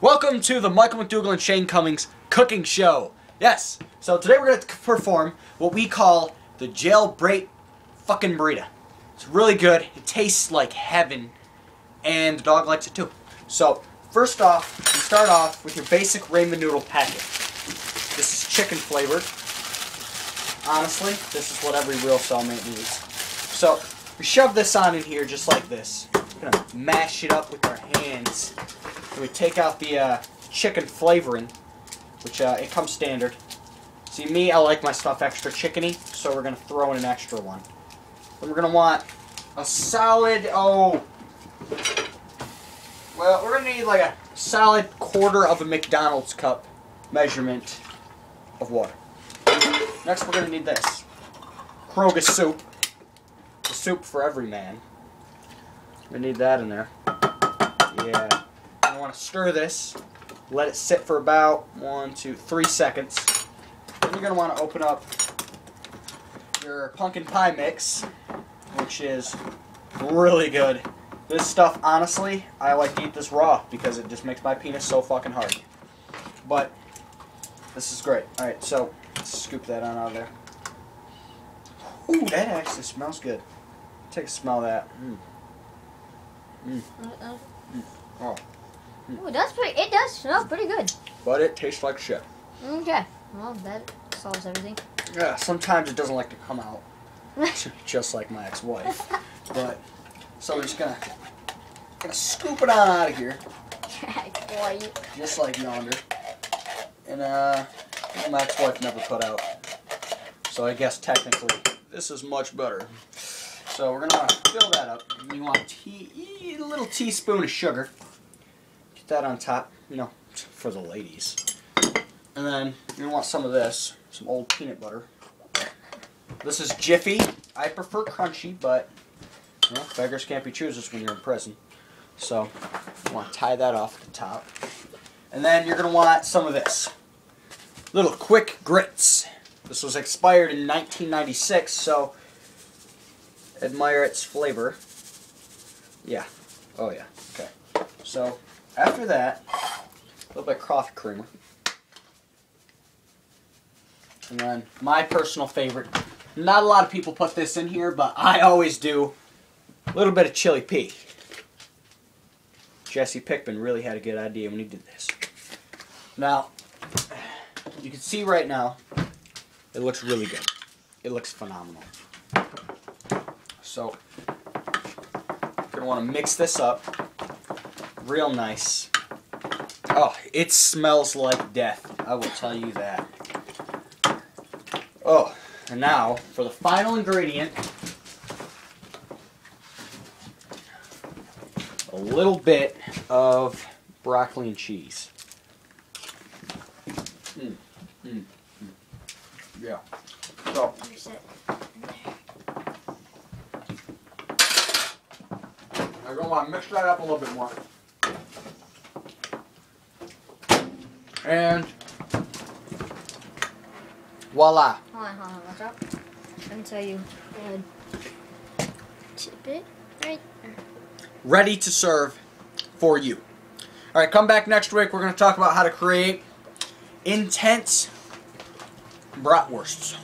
Welcome to the Michael McDougall and Shane Cummings cooking show. Yes, so today we're going to perform what we call the jailbreak fucking burrito. It's really good, it tastes like heaven, and the dog likes it too. So, first off, you start off with your basic ramen noodle packet. This is chicken flavored. Honestly, this is what every real cellmate needs. So, we shove this on in here just like this. We're gonna mash it up with our hands. And we take out the uh, chicken flavoring, which uh, it comes standard. See, me, I like my stuff extra chickeny, so we're gonna throw in an extra one. Then we're gonna want a solid, oh, well, we're gonna need like a solid quarter of a McDonald's cup measurement of water. Next, we're gonna need this Kroger soup, the soup for every man. We need that in there. Yeah. I want to stir this. Let it sit for about one, two, three seconds. Then you're gonna want to open up your pumpkin pie mix, which is really good. This stuff, honestly, I like to eat this raw because it just makes my penis so fucking hard. But this is great. All right, so scoop that on out of there. Ooh, that actually smells good. Take a smell of that. Mm. Mm. Uh, Oh, Ooh, that's pretty. It does smell pretty good. but it tastes like shit. Okay. Well, that solves everything. Yeah, sometimes it doesn't like to come out, just like my ex-wife. But so we're just gonna gonna scoop it on out of here, Boy, just like yonder. And uh, my ex-wife never put out, so I guess technically this is much better. So we're gonna fill that up. You want a, tea, a little teaspoon of sugar. That on top, you know, for the ladies. And then gonna want some of this, some old peanut butter. This is Jiffy. I prefer crunchy, but you beggars can't be choosers when you're in prison. So you want to tie that off the top. And then you're gonna want some of this. Little quick grits. This was expired in 1996, so admire its flavor. Yeah. Oh yeah. Okay. So after that, a little bit of coffee creamer. And then my personal favorite. Not a lot of people put this in here, but I always do. A little bit of chili P. Jesse Pinkman really had a good idea when he did this. Now, you can see right now, it looks really good. It looks phenomenal. So, you're gonna want to mix this up real nice. Oh, it smells like death. I will tell you that. Oh, and now for the final ingredient. A little bit of broccoli and cheese. Mm, mm, mm. Yeah. So, I'm gonna want to mix that up a little bit more. And voila. Hold on, hold on, watch out. Let me tell you. Tip it right there. ready to serve for you. All right, come back next week. We're going to talk about how to create intense bratwursts.